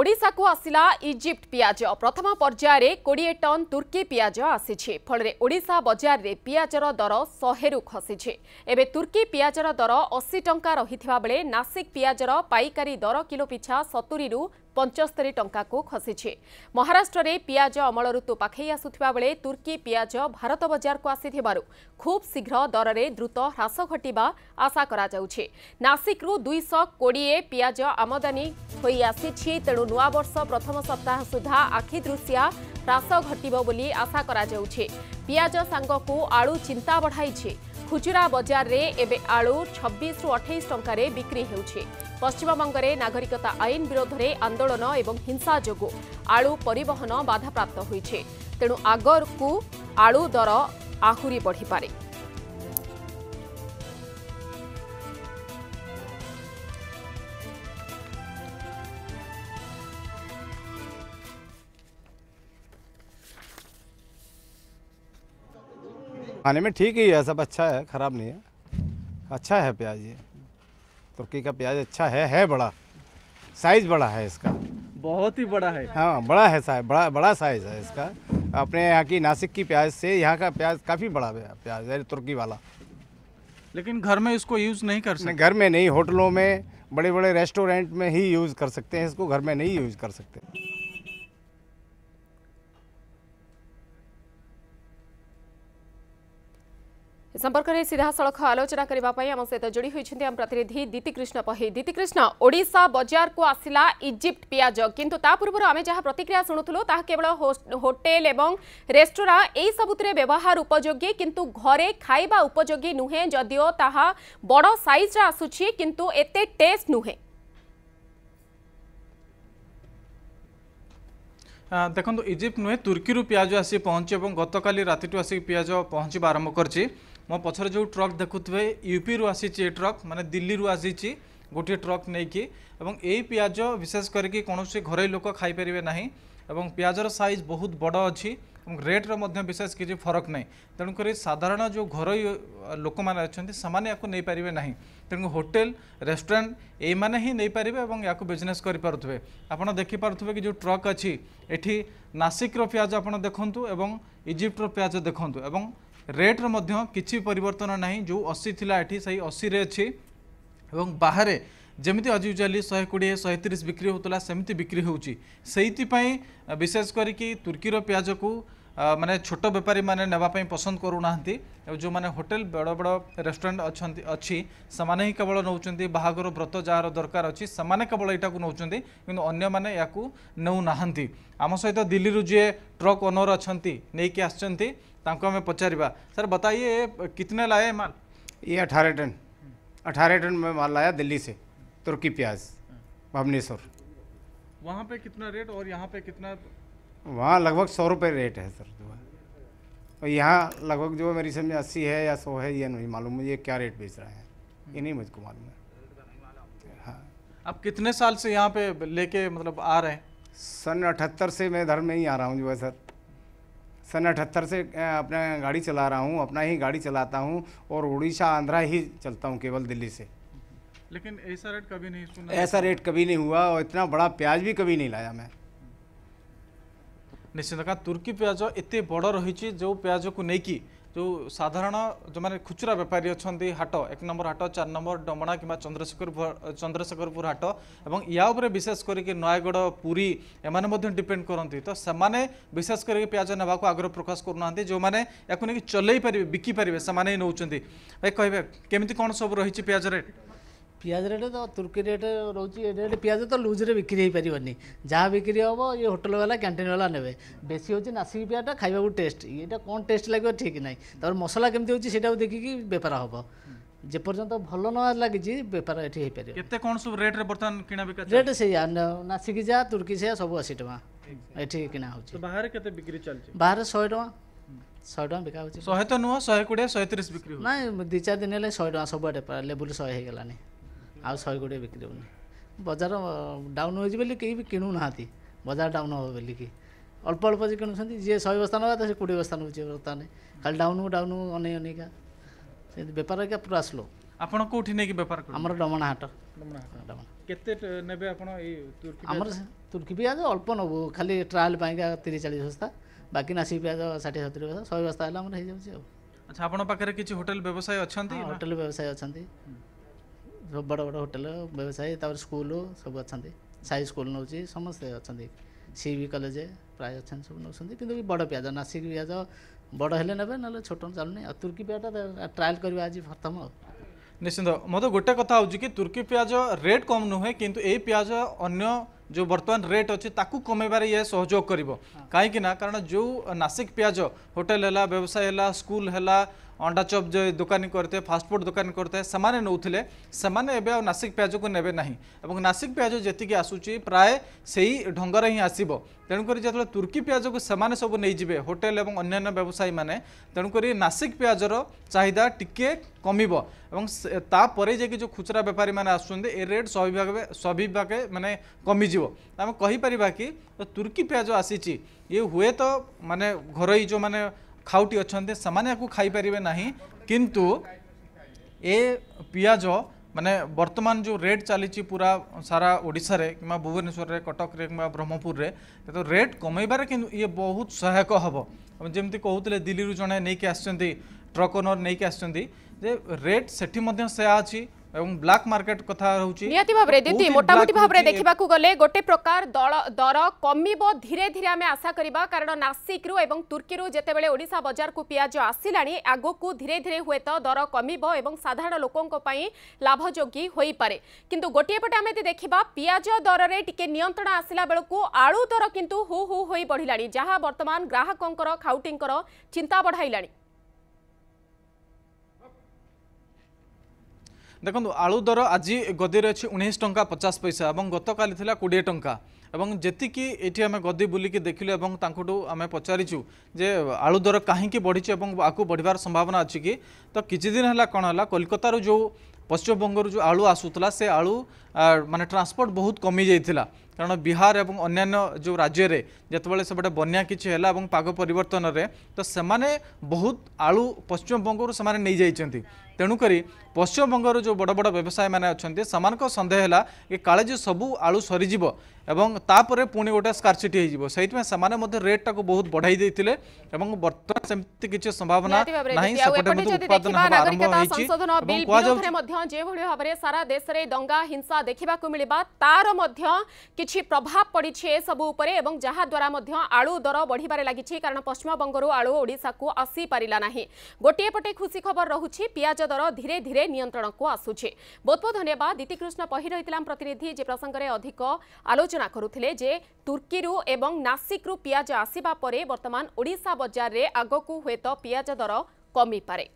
ଓଡ଼ିଶାକୁ ଆସିଲା ଇଜିପ୍ଟ ପିଆଜ ପ୍ରଥମ ପର୍ଯ୍ୟାୟରେ କୋଡ଼ିଏ ଟନ୍ ତୁର୍କୀ ପିଆଜ ଆସିଛି ଫଳରେ ଓଡ଼ିଶା ବଜାରରେ ପିଆଜର ଦର ଶହେରୁ ଖସିଛି ଏବେ ତୁର୍କୀ ପିଆଜର ଦର ଅଶୀ ଟଙ୍କା ରହିଥିବା ବେଳେ ନାସିକ ପିଆଜର ପାଇକାରୀ ଦର କିଲୋ ପିଛା ସତୁରିରୁ ପଞ୍ଚସ୍ତରୀ ଟଙ୍କାକୁ ଖସିଛି ମହାରାଷ୍ଟ୍ରରେ ପିଆଜ ଅମଳ ଋତୁ ପାଖେଇ ଆସୁଥିବା ବେଳେ ତୁର୍କୀ ପିଆଜ ଭାରତ ବଜାରକୁ ଆସିଥିବାରୁ ଖୁବ୍ ଶୀଘ୍ର ଦରରେ ଦ୍ରୁତ ହ୍ରାସ ଘଟିବା ଆଶା କରାଯାଉଛି ନାସିକରୁ ଦୁଇଶହ କୋଡ଼ିଏ ପିଆଜ ଆମଦାନୀ ହୋଇଆସିଛି ତେଣୁ ନୂଆବର୍ଷ ପ୍ରଥମ ସପ୍ତାହ ସୁଦ୍ଧା ଆଖିଦୃଶିଆ ହ୍ରାସ ଘଟିବ ବୋଲି ଆଶା କରାଯାଉଛି ପିଆଜ ସାଙ୍ଗକୁ ଆଳୁ ଚିନ୍ତା ବଢ଼ାଇଛି ଖୁଚୁରା ବଜାରରେ ଏବେ ଆଳୁ ଛବିଶରୁ ଅଠେଇଶ ଟଙ୍କାରେ ବିକ୍ରି ହେଉଛି पश्चिम बंगे नागरिकता आईन विरोध में आंदोलन और हिंसा जो आलु परिवहन बाधाप्राप्त हो तेणु आगर को आलु दर आहुरी बढ़िपा खाने में ठीक ही है सब अच्छा है खराब नहीं है अच्छा है प्याज ये तुर्की का प्याज अच्छा है है बड़ा साइज बड़ा है इसका बहुत ही बड़ा है हाँ बड़ा है साइज बड़ा बड़ा साइज है इसका अपने यहाँ की नासिक की प्याज से यहाँ का प्याज काफ़ी बड़ा प्याज है तुर्की वाला लेकिन घर में इसको यूज़ नहीं कर सकते घर में नहीं होटलों में बड़े बड़े रेस्टोरेंट में ही यूज़ कर सकते हैं इसको घर में नहीं यूज़ कर सकते संपर्क में सीधा सड़क आलोचना करने सहित जोड़ी होती आम प्रतिनिधि दीतिकृष्ण पही दीतिकृष्ण ओडा बजार को आसला इजिप्ट पिज कि पूर्व आम जहाँ प्रतिक्रिया शुणुल केवल होटेल और रेस्टोरां युति व्यवहार उपयोगी किंतु घरे खाइबा उपयोगी नुहे जदिओ ता बड़ सैज्र आसूँ कितु एत टेस्ट नुहे ଦେଖନ୍ତୁ ଇଜିପ୍ଟ ନୁହେଁ ତୁର୍କୀରୁ ପିଆଜ ଆସି ପହଞ୍ଚି ଏବଂ ଗତକାଲି ରାତିଠୁ ଆସିକି ପିଆଜ ପହଞ୍ଚିବା ଆରମ୍ଭ କରିଛି ମୋ ପଛରେ ଯେଉଁ ଟ୍ରକ୍ ଦେଖୁଥିବେ ୟୁପିରୁ ଆସିଛି ଏ ଟ୍ରକ୍ ମାନେ ଦିଲ୍ଲୀରୁ ଆସିଛି ଗୋଟିଏ ଟ୍ରକ୍ ନେଇକି ଏବଂ ଏଇ ପିଆଜ ବିଶେଷ କରିକି କୌଣସି ଘରୋଇ ଲୋକ ଖାଇପାରିବେ ନାହିଁ ଏବଂ ପିଆଜର ସାଇଜ୍ ବହୁତ ବଡ଼ ଅଛି ଏବଂ ରେଟ୍ର ମଧ୍ୟ ବିଶେଷ କିଛି ଫରକ ନାହିଁ ତେଣୁକରି ସାଧାରଣ ଯେଉଁ ଘରୋଇ ଲୋକମାନେ ଅଛନ୍ତି ସେମାନେ ୟାକୁ ନେଇପାରିବେ ନାହିଁ ତେଣୁ ହୋଟେଲ ରେଷ୍ଟୁରାଣ୍ଟ ଏଇମାନେ ହିଁ ନେଇପାରିବେ ଏବଂ ୟାକୁ ବିଜନେସ୍ କରିପାରୁଥିବେ ଆପଣ ଦେଖିପାରୁଥିବେ କି ଯେଉଁ ଟ୍ରକ୍ ଅଛି ଏଠି ନାସିକର ପିଆଜ ଆପଣ ଦେଖନ୍ତୁ ଏବଂ ଇଜିପ୍ଟର ପିଆଜ ଦେଖନ୍ତୁ ଏବଂ ରେଟ୍ର ମଧ୍ୟ କିଛି ପରିବର୍ତ୍ତନ ନାହିଁ ଯେଉଁ ଅଶୀ ଥିଲା ଏଠି ସେଇ ଅଶୀରେ ଅଛି ଏବଂ ବାହାରେ जमी अजी उजाली शहे कोड़े शहे तीस बिक्री होता सेमती बिक्री होती विशेष तुर्की पिज को मानने छोट बेपारी मैंने पसंद करूना जो मैंने होटेल बड़ बड़ रेस्टरेंट अच्छा अच्छी से केवल नौ बाहर व्रत जार दरकार अच्छी से केवल यू नौ कि अन्ना आम सहित दिल्ली रू जी ट्रक ओनर अच्छा नहीं कि आसमें पचार सर बताइए कितने लाए माल ये अठारह टन अठारह टन में माल लाया दिल्ली से तुर्की प्याज भवनेश्वर वहाँ पे कितना रेट और यहाँ पे कितना वहाँ लगभग सौ रुपये रेट है सर जो है और यहाँ लगभग जो मेरी समझ में अस्सी है या सौ है ये नहीं मालूम मुझे क्या रेट बेच रहा है ये नहीं मुझको मालूम है हाँ। आप कितने साल से यहाँ पे लेके मतलब आ रहे हैं सन अठहत्तर से मैं धर्म में ही आ रहा हूँ जो है सर सन अठहत्तर से अपना गाड़ी चला रहा हूँ अपना ही गाड़ी चलाता हूँ और उड़ीसा आंध्रा ही चलता हूँ केवल दिल्ली से लेकिन ऐसा रेट कभी नहीं सुना ऐसा रेट कभी नहीं हुआ और इतना बड़ा प्याज भी कभी नहीं लाया मैं निश्चित कारण तुर्की प्याज एत बड़ रही जो प्याज को लेकिन जो साधारण जो मैंने खुचरा बेपारी अच्छा हाट एक नंबर हाट चार नंबर डमणा कि चंद्रशेखर चंद्रशेखरपुर हाट और या विशेष करके नयगढ़ पुरी एम डिपेड करती तो से विशेष कर पिज ने आग्रह प्रकाश कर जो मैंने या चल पारे बिकिपारे से नौ भाई कहे केमी कौन सब रही पिज रेट ପିଆଜ ରେଟ୍ ତ ତୁର୍କୀ ରେଟ୍ ରହୁଛି ଏ ରେଟ୍ ପିଆଜ ତ ଲୁଜ୍ରେ ବିକ୍ରି ହେଇପାରିବନି ଯାହା ବିକ୍ରି ହେବ ଇଏ ହୋଟେଲ୍ବାଲା କ୍ୟାଣ୍ଟିନ୍ବାଲା ନେବେ ବେଶୀ ହେଉଛି ନାସିକି ପିଆଜଟା ଖାଇବାକୁ ଟେଷ୍ଟ ଏଇଟା କ'ଣ ଟେଷ୍ଟ ଲାଗିବ ଠିକ୍ ନାହିଁ ତା'ପରେ ମସଲା କେମିତି ହେଉଛି ସେଇଟାକୁ ଦେଖିକି ବେପାର ହେବ ଯେପର୍ଯ୍ୟନ୍ତ ଭଲ ନ ଲାଗିଛି ବେପାର ଏଠି ହେଇପାରିବ କେତେ କ'ଣ ସବୁ ରେଟ୍ରେ ବର୍ତ୍ତମାନ କିଣା ବିକା ରେଟ୍ ସେଇଆ ନାସିକି ଯାହା ତୁର୍କୀ ସେଇଆ ସବୁ ଅଶୀ ଟଙ୍କା ଏଠି କିଣା ହେଉଛି ବାହାରେ କେତେ ବିକ୍ରି ଚାଲିଛି ବାହାରେ ଶହେ ଟଙ୍କା ଶହେ ଟଙ୍କା ବିକା ହେଉଛି ଶହେ ତ ନୁହଁ ଶହେ କୋଡ଼ିଏ ଶହେ ତିରିଶ ବିକ୍ରି ନାଇଁ ଦୁଇ ଚାରି ଦିନ ହେଲେ ଶହେ ଟଙ୍କା ସବୁଆଡ଼େ ଲେବୁଲ୍ ଶହେ ହେଇଗଲାନି आ शहे कोड़े बिक्री होनी बजार डाउन हो कि बजार डाउन हो बोल अल्प अल्प जी किणुस शहे बस्ता ना सी कोड़े बस्ता नौ बर्तमान खाली डाउन डाउन अन अनेका बेपार आज पूरा स्लो आपठी नहीं बेपार आम डमणा हाट डमणा तुर्की पिज अल्प नबू खाली ट्राएल पाइका तीस चालीस बस्ता बाकी नासी पिज षाठी सतुर बस्ता शहे बस्ता है किसी होटेल व्यवसाय अच्छा होटेल व्यवसाय अच्छा बड़ बड़ होटेल व्यवसायी तपुर स्कूल सब अच्छा सही स्कूल नौ समस्ते अच्छा सी भी कलेज प्राय अच्छे सब नौ कि बड़ पिज नासिक पिज बड़ हेले ना ना छोट चलू तुर्की पिजा ट्राएल करवा आज प्रथम निश्चिंत मत गोटे कथा हो तुर्की पिज रेट कम नुहे कि पिज अन्न जो बर्तमान रेट अच्छे कमेबार ये सहयोग कर कहीं हाँ। कारण जो नासिक पिज होटेल है व्यवसाय है स्कूल है अंडा चप जो दोकानी करते फास्टफुड दोकानी करते हैं नौते से नासिक पिज को ने ना और नासिक पिज जी आसूँ प्राय से ही ढंगर ही आसब तेणुक जो तुर्की पिज को से सब नहींजे होटेल और अन्न्य व्यवसायी मैंने तेणुक नासिक पिजर चाहिदा टी कम तापर जा जो खुचरा बेपारी मैंने आसुँच ए रेट स्वाभाविक स्वाभाविक मैंने कमिज आम कहीपर कि तो तुर्की पिज आसी ये हुए तो मानने घर जो मैंने ଖାଉଟି ଅଛନ୍ତି ସେମାନେ ୟାକୁ ଖାଇପାରିବେ ନାହିଁ କିନ୍ତୁ ଏ ପିଆଜ ମାନେ ବର୍ତ୍ତମାନ ଯେଉଁ ରେଟ୍ ଚାଲିଛି ପୁରା ସାରା ଓଡ଼ିଶାରେ କିମ୍ବା ଭୁବନେଶ୍ୱରରେ କଟକରେ କିମ୍ବା ବ୍ରହ୍ମପୁରରେ ତ ରେଟ୍ କମେଇବାରେ କିନ୍ତୁ ଇଏ ବହୁତ ସହାୟକ ହେବ ଯେମିତି କହୁଥିଲେ ଦିଲ୍ଲୀରୁ ଜଣେ ନେଇକି ଆସିଛନ୍ତି ଟ୍ରକ୍ ଓନର୍ ନେଇକି ଆସିଛନ୍ତି ଯେ ରେଟ୍ ସେଠି ମଧ୍ୟ ସେୟା ଅଛି এবং ব্ল্যাক মার্কেট কথা রহুচি নিহতি ভাবে দিদি মোটামুটি ভাবে দেখিবাকু গলে গোটে প্রকার দর কমিব ধীরে ধীরে আমি আশা করিবা কারণ নাসিকরু এবং তুর্কিরু যেতেবেলে ওড়িশা বজারকু পিঁয়াজ আসিলানি আগকু ধীরে ধীরে হুয়েত দর কমিব এবং সাধারণ লোকঙ্ক পাই লাভযোগী হইপারে কিন্তু গোটিয়ে পটে আমি দেখিবা পিঁয়াজ দররে টিকে নিয়ন্ত্রণ আসিলা বেলকু আলু দর কিন্তু হু হু হই বড়িলানি যাহা বর্তমান গ্রাহকঙ্কর খাউটিঙ্কর চিন্তা বড়াইলানি देखो आलु दर आज गदी अच्छी उन्नीस टाँचा पचास पैसा और गत काली कोड़े टाँचा जी ये आम गदी बुल देख और आम पचारिचुजे आलु दर कहीं बढ़ी आगे बढ़वार संभावना अच्छी कि तो दिन है कौन है कलकतारू जो पश्चिम बंगर जो आलु आसूला से आलु मान ट्रांसपोर्ट बहुत कमी जाइला कारण बिहार और अन्न्य जो राज्य जितेबाला से बड़े बना कि पग पर तो से बहुत आलु पश्चिम बंग से नहीं जाती तेणुक पश्चिम बंगर जो बड़ बड़ व्यवसायी मैंने सामान सन्देह है कि काले जी सब आलु सरीज एवं पुणी गोटे स्कारसीटी होती से रेटा बहुत बढ़ाई देते बर्तमान सेमती किसी संभावना भाव सारा देश में दंगा हिंसा देखा मिलवा तार प्रभाव पड़ी सब जहाद्वारा आलु दर बढ़ लगी कारण पश्चिम बंगर आलुशा को आसी पारा ना गोटेपटे खुशी खबर रही पिज ଦର ଧୀରେ ଧୀରେ ନିୟନ୍ତ୍ରଣକୁ ଆସୁଛି ବହୁତ ବହୁତ ଧନ୍ୟବାଦ ଦୀତିକୃଷ୍ଣ ପହି ରହିଥିଲା ଆମ ପ୍ରତିନିଧି ଯେ ପ୍ରସଙ୍ଗରେ ଅଧିକ ଆଲୋଚନା କରୁଥିଲେ ଯେ ତୁର୍କୀରୁ ଏବଂ ନାସିକରୁ ପିଆଜ ଆସିବା ପରେ ବର୍ତ୍ତମାନ ଓଡ଼ିଶା ବଜାରରେ ଆଗକୁ ହୁଏତ ପିଆଜ ଦର କମିପାରେ